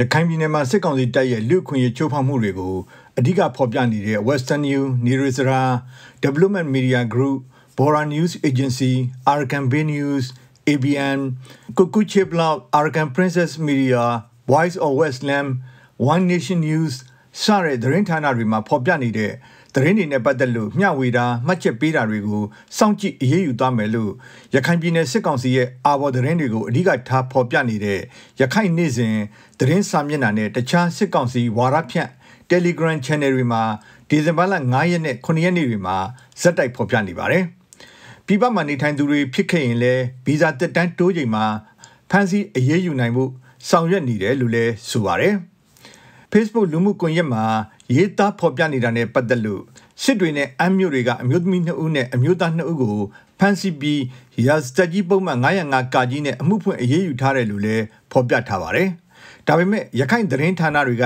ရခိုင်ပြည်နယ်မှာစစ်ကောင်စီတပ်ရဲ့လူခွင့်ရေးချိုးဖောက်မှုတွေကိုအဓိကဖော်ပြနေတဲ့ Western New, Nirizara, Development Media Group, Bora News Agency, Arakan Bay News, ABN, Kukuche Blog, Arakan Princess Media, Voice of Westland, One Nation News စတဲ့သတင်းဌာနတွေမှာဖော်ပြနေတဲ့ သတင်းတွေနဲ့ပတ်သက်လို့မျှဝေတာမှတ်ချက်ပေးတာတွေကိုစောင့်ကြည့်အရေးယူသွားမယ်လို့ရခိုင်ပြည်နယ်စစ်ကောင်စီရဲ့အာဘော်သတင်းတွေကိုအဓိကထားဖော်ပြနေတဲ့ရခိုင်နေ့စဉ်သတင်းစာမျက်နှာနဲ့တခြားစစ်ကောင်စီဝါရဖြန့် Telegram Channel တွေမှာဒီဇင်ဘာလ9ရက်နဲ့9ရက်နေ့တွေမှာဇက်တိုက်ဖော်ပြနေပါတယ်။ပြည်ပမှာနေထိုင်သူတွေဖြစ်ခဲ့ရင်လည်းဗီဇာတက်တန်းတိုးချိန်မှာဖန်စီအရေးယူနိုင်မှုဆောင်ရွက်နေတယ်လို့လည်းဆိုပါတယ်။ Facebook လူမှုကွန်ရက်မှာ ရေးသားဖော်ပြနေတာနဲ့ပတ်သက်လို့စစ်တွေနဲ့အမ်းမြို့တွေကအမျိုးသမီး2ဦးနဲ့အမျိုးသား2ဦးကိုဖမ်းဆီးပြီးရာစတကြီးပုံမှန်905ကာကြီးနဲ့အမှုဖွင့်အရေးယူထားတယ်လို့လည်းဖော်ပြထားပါတယ်။ဒါပေမဲ့ရခိုင်သတင်းဌာနတွေက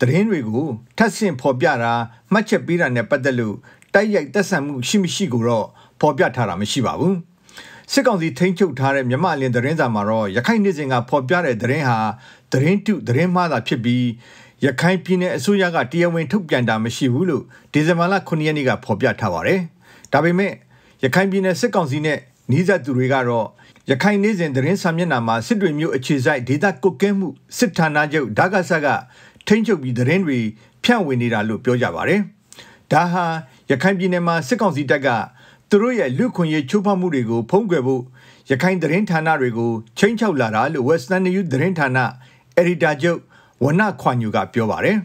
သတင်းတွေကိုထပ်ဆင့်ဖော်ပြတာမှတ်ချက်ပေးတာနဲ့ပတ်သက်လို့တိုက်ရိုက်သက်ဆိုင်မှုရှိမရှိကိုတော့ဖော်ပြထားတာမရှိပါဘူး။စစ်ကောင်စီထိန်းချုပ်ထားတဲ့မြမအလင်းသတင်းစာမှာတော့ရခိုင်နေ့စဉ်ကဖော်ပြတဲ့သတင်းဟာသတင်းတုသတင်းမှားတာဖြစ်ပြီး ရခိုင်ပြည်နယ်အစိုးရကတရားဝင်ထုတ်ပြန်တာမရှိဘူးလို့ဒီဇင်ဘာလ9ရက်နေ့ကဖော်ပြထားပါတယ်။ဒါပေမဲ့ရခိုင်ပြည်နယ်စစ်ကောင်စီနဲ့နှီးစပ်သူတွေကတော့ရခိုင်နေ့စဉ်သတင်းစာမျက်နှာမှာစစ်တွေမျိုးအခြေစိုက်ဒေတာကုတ်ကဲမှုစစ်ဌာနချုပ်ဒါကဆကထိန်းချုပ်ပြီးသတင်းတွေဖြန့်ဝေနေတာလို့ပြောကြပါတယ်။ဒါဟာရခိုင်ပြည်နယ်မှာစစ်ကောင်စီတပ်ကသူတို့ရဲ့လူခွင့်ရေးချိုးဖောက်မှုတွေကိုဖုံးကွယ်ဖို့ရခိုင်သတင်းဌာနတွေကိုချိန်ချောက်လာတာလို့ Western News သတင်းဌာနအယ်ဒီတာချုပ် ဝနခွန်ညူကပြောပါတယ်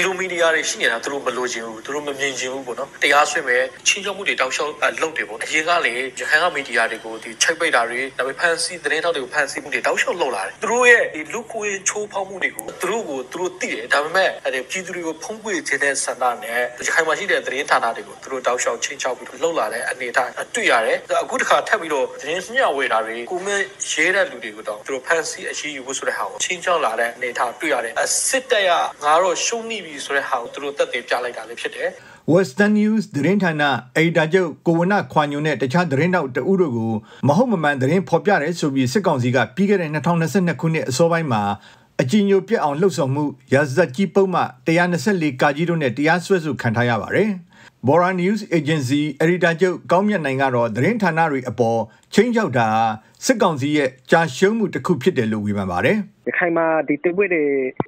ဒီလိုမီဒီယာတွေရှိနေတာသူတို့မလိုချင်ဘူးသူတို့မမြင်ချင်ဘူးပေါ့နော်တရားဆွဲမဲ့ချင်းချုံမှုတွေတောက်လျှောက်လုပ်တယ်ပေါ့အရင်ကလေရခိုင်ကမီဒီယာတွေကိုဒီချိတ်ပိတ်တာတွေဒါပေမဲ့ဖန်စီသတင်းထောက်တွေကိုဖန်စီမှုတွေတောက်လျှောက်လုပ်လာတယ်သူတို့ရဲ့ဒီလူကိုယ်ချိုးဖောက်မှုတွေကိုသူတို့ကိုသူတို့သိတယ်ဒါပေမဲ့အဲဒီပြည်သူတွေကိုဖုံးကွယ်ခြင်းတဲ့ဆန္ဒနဲ့ရခိုင်မှာရှိတဲ့သတင်းဌာနတွေကိုသူတို့တောက်လျှောက်ချင်းချောက်ပြီးလှုပ်လာတဲ့အနေအထားတွေ့ရတယ်အခုတစ်ခါထပ်ပြီးတော့သတင်းမျှဝေတာတွေကိုမရေးတဲ့လူတွေကိုတော့သူတို့ဖန်စီအရှိယူဖို့ဆိုတဲ့ဟာကိုချင်းချောက်လာတဲ့အနေအထားတွေ့ရတယ်စစ်တပ်ကငါတော့ရှုံးနေပြီဆိုတဲ့ဟာကိုသူတို့တက်သေးပြလိုက်တာလည်းဖြစ်တယ် Western News သတင်းဌာနအယ်တာချုပ်ကိုဝနခွန်ညုံနဲ့တခြားသတင်းတောက်တဦးတို့ကိုမဟုတ်မမှန်သတင်းဖော်ပြတယ်ဆိုပြီးစစ်ကောင်စီကပြီးခဲ့တဲ့2022ခုနှစ်အစောပိုင်းမှာအကြီးညိုပြက်အောင်လှုပ်ဆောင်မှုရာဇတ်ကြီးပုံမှ124ကာကြီးတို့နဲ့တရားစွဲဆိုခံထားရပါတယ်။ Bora News Agency အယ်ဒီတာချုပ်ကောင်းမြတ်နိုင်ကတော့သတင်းဌာနတွေအပေါ် ချင်းချောက်တာစစ်ကောင်စီရဲ့ကြာရှုံးမှုတစ်ခုဖြစ်တယ်လို့ဝေဖန်ပါတယ်။ရခိုင်မှာဒီတိပွေတွေ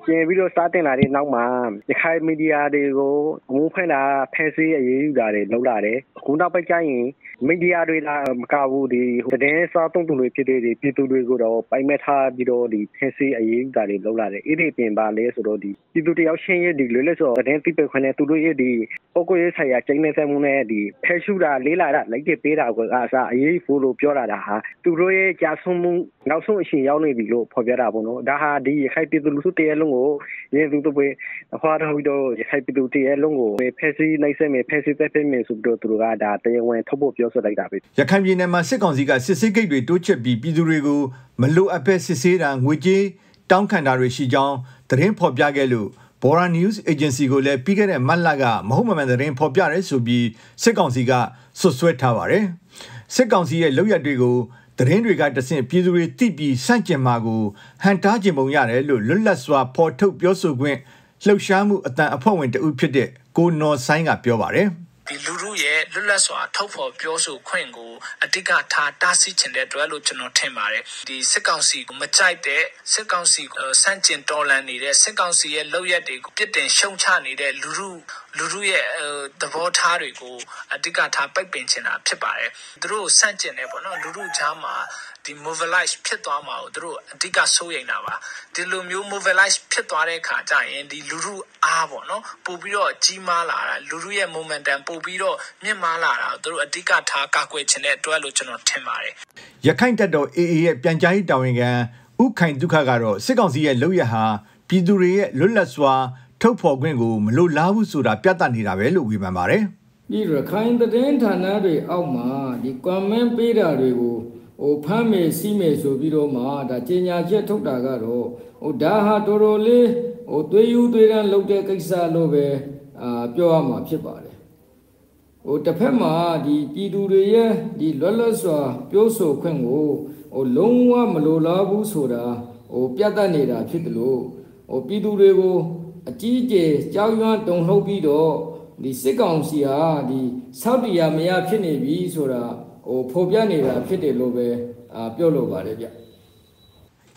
ကျင်းပြီးတော့စားတင်လာတဲ့နောက်မှာရခိုင်မီဒီယာတွေကိုအမှုဖွင့်တာဖန်ဆီးအရေးယူတာတွေလုပ်လာတယ်။အခုနောက်ပိုင်းကျရင်မီဒီယာတွေလာမကဘူးဒီသတင်းစားသုံးသူတွေဖြစ်တဲ့ဒီပြည်သူတွေကိုတော့ပိုင်မဲ့ထားပြီးတော့ဒီဖန်ဆီးအရေးယူတာတွေလုပ်လာတယ်။အဲ့ဒီပြင်ပါလဲဆိုတော့ဒီပြည်သူတယောက်ချင်းရဲ့ဒီလွယ်လွယ်ဆိုသတင်းသိပ္ပံခွင့်နဲ့သူတို့ရဲ့ဒီပုဂ္ဂိုလ်ရေးဆိုင်ရာကျင်းနေမှုနဲ့ဒီဖဲရှုတာလေးလာတာလိုက်တဲ့ပေးတာကိုအစားအရေးဖို့လို့ပြောတာဒါဟာသူတို့ရဲ့ကြာဆုံးမှုနောက်ဆုံးအရှင်ရောက်နေပြီလို့ဖော်ပြတာပေါ့နော်ဒါဟာဒီရခိုင်ပြည်သူလူထုတရဲလုံးကိုရင်းသူတို့ပဲအခွာတော်ပြီးတော့ရခိုင်ပြည်သူတရဲလုံးကိုဖက်စီနိုင်စက်မယ်ဖက်စီတက်ဖက်မယ်ဆိုပြီးတော့သူတို့ကဒါတရားဝင်ထုတ်ဖို့ပြောဆိုလိုက်တာပဲရခိုင်ပြည်နယ်မှာစစ်ကောင်စီကစစ်ဆေးဂိတ်တွေတိုးချဲ့ပြီးပြည်သူတွေကိုမလိုအပ်ပဲစစ်ဆေးတာငွေကြေးတောင်းခံတာတွေရှိကြောင်းသတင်းဖော်ပြခဲ့လို့ Bora News Agency ကိုလည်းပြီးခဲ့တဲ့မတ်လကမဟုတ်မမှန်သတင်းဖော်ပြရဲဆိုပြီးစစ်ကောင်စီကဆွဆွဲထားပါတယ် စစ်ကောင်စီရဲ့လုပ်ရက်တွေကိုသတင်းတွေကတဆင့်ပြည်သူတွေသိပြီးစန့်ကျင်မှာကိုဟန်တားကျင်ပုံရတယ်လို့လွတ်လပ်စွာဖော်ထုတ်ပြောဆိုခွင့်လှုပ်ရှားမှုအတန်အဖွဲ့ဝင်တဦးဖြစ်တဲ့ကိုနော်ဆိုင်ကပြောပါတယ်ဒီလူလူရဲ့လွတ်လပ်စွာထုတ်ဖော်ပြောဆိုခွင့်ကိုအတိတ်ကထားတားဆီးခြင်းတဲ့အတွက်လို့ကျွန်တော်ထင်ပါတယ်ဒီစစ်ကောင်စီကိုမကြိုက်တဲ့စစ်ကောင်စီကိုစန့်ကျင်တော်လှန်နေတဲ့စစ်ကောင်စီရဲ့လုပ်ရက်တွေကိုပြစ်တင်ရှုံချနေတဲ့လူလူ လူလူရဲ့သဘောထားတွေကိုအတိတ်ကထားပိတ်ပင်ချင်တာဖြစ်ပါတယ်သူတို့စန့်ကျင်နေပေါ့နော်လူလူကြားမှာဒီ mobilize ဖြစ်သွားမှာကိုသူတို့အဓိကစိုးရိမ်တာပါဒီလိုမျိုး mobilize ဖြစ်သွားတဲ့အခါကျရင်ဒီလူလူအားပေါ့နော်ပို့ပြီးတော့ကြီးမားလာတာလူလူရဲ့ momentum ပို့ပြီးတော့မြင့်မားလာတာသူတို့အဓိကထားကာကွယ်ခြင်းတဲ့အတွက်လို့ကျွန်တော်ထင်ပါတယ်ရခိုင်တပ်တော် AA ရဲ့ပြန်ကြားရေးတာဝန်ခံဥခိုင်ဒုက္ခကတော့စစ်ကောင်စီရဲ့လုပ်ရဟာပြည်သူတွေရဲ့လွတ်လပ်စွာ ထုတ်ဖော်ခွင့်ကိုမလိုလားဘူးဆိုတာပြသနေတာပဲလို့ဝေဖန်ပါတယ်ဒီရခိုင်သတင်းဌာနတွေအောက်မှာဒီ comment ပေးတာတွေကိုဟိုဖမ်းမယ်စီးမယ်ဆိုပြီးတော့မှဒါကြေညာချက်ထုတ်တာကတော့ဟိုဒါဟာတော်တော်လေးဟိုသွေးယူသွေးရန်လုပ်တဲ့ကိစ္စလို့ပဲအာပြောရမှာဖြစ်ပါတယ်ဟိုတစ်ဖက်မှာဒီပြည်သူတွေရဲ့ဒီလွတ်လပ်စွာ ပြောဆိုခွင့်ကိုဟိုလုံးဝမလိုလားဘူးဆိုတာဟိုပြတ်တတ်နေတာဖြစ်တယ်လို့ဟဟိုပြည်သူတွေကို အကြီးအကျယ်ကြောက်ရွံ့တုန်လှုပ်ပြီးတော့ဒီစစ်ကောင်စီဟာဒီဆောက်တီယာမရဖြစ်နေပြီဆိုတာဟိုဖော်ပြနေတာဖြစ်တယ်လို့ပဲအာပြောလိုပါတယ်ဗျ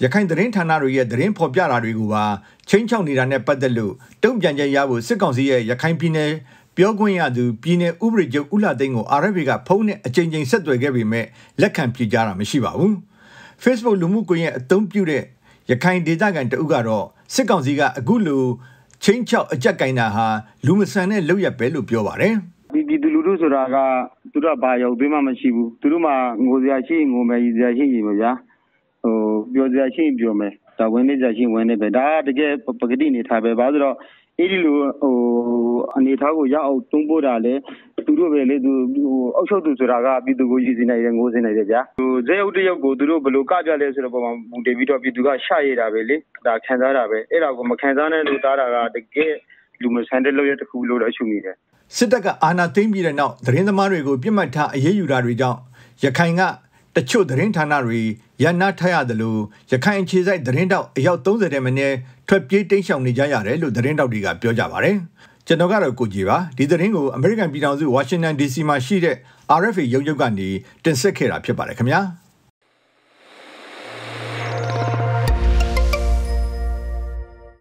ရခိုင်သတင်းဌာနတွေရဲ့သတင်းဖော်ပြတာတွေကိုပါချင်းချောက်နေတာနဲ့ပတ်သက်လို့တုံ့ပြန်ချက်ရဖို့စစ်ကောင်စီရဲ့ရခိုင်ပြည်နယ်ပြောခွင့်ရသူပြည်နယ်ဥပဒေချုပ်ဦးလာသိန်းကို RFA ကဖုန်းနဲ့အကြိမ်ကြိမ်ဆက်သွယ်ခဲ့ပေမဲ့လက်ခံဖြေကြားတာမရှိပါဘူး။ Facebook လူမှုကွန်ရက်အသုံးပြုတဲ့ရခိုင်ဒေသခံတအုပ်ကတော့စစ်ကောင်စီကအခုလို ချင်းချောက်အကြက်ကင်တာဟာလူမဆန်တဲ့လုပ်ရက်ပဲလို့ပြောပါတယ်။ဒီပြည်သူလူထုဆိုတာကသူတို့ကဘာရောက်သွေးမှမရှိဘူး။သူတို့မှငိုစရာရှိငိုမယ်ရည်စရာရှိရည်မယ်ဗျာ။ဟိုပြောစရာရှိပြောမယ်။ဒါဝင်နေစရာရှိဝင်နေပဲ။ဒါတကယ်ပကတိနေထားပဲ။ဘာလို့ဆိုတော့အဲ့ဒီလိုဟိုအနေထားကိုရအောင်တွန်းပို့တာလေသူတို့ပဲလေသူအောက်ချုပ်သူဆိုတာကပြည်သူကိုရည်စည်နိုင်တယ်ငိုစင်နိုင်တယ်ဗျာဟို ဇေယုတ်တရုတ်ကိုသူတို့ဘယ်လိုကပြလဲဆိုတော့ပုံမှာမူတည်ပြီးတော့ပြည်သူကရှာရတာပဲလေဒါခံစားတာပဲအဲ့ဒါကိုမခံစားနိုင်လို့တားတာကတကယ်လူမဆန်တဲ့လုပ်ရတစ်ခုလို့တော့ရှုမိတယ်စစ်တပ်ကအာဏာသိမ်းပြီးတဲ့နောက်သတင်းသမားတွေကိုပြစ်မှတ်ထားအရေးယူတာတွေကြောင့်ရခိုင်ကတချို့သတင်းဌာနတွေရန်နာထရသလိုရခိုင်အခြေစိုက်သတင်းတောက်အယောက်30တဲ့မင်းထွက်ပြေးတိမ်းရှောင်နေကြရတယ်လို့သတင်းတောက်တွေကပြောကြပါတယ် ကျွန်တော်ကတော့ကိုကြီးပါဒီသတင်းကိုအမေရိကန်ပြည်ထောင်စုဝါရှင်တန် DC မှာရှိတဲ့ RFA ရုံးချုပ်ကနေတင်ဆက်ခဲ့တာဖြစ်ပါတယ်ခင်ဗျာ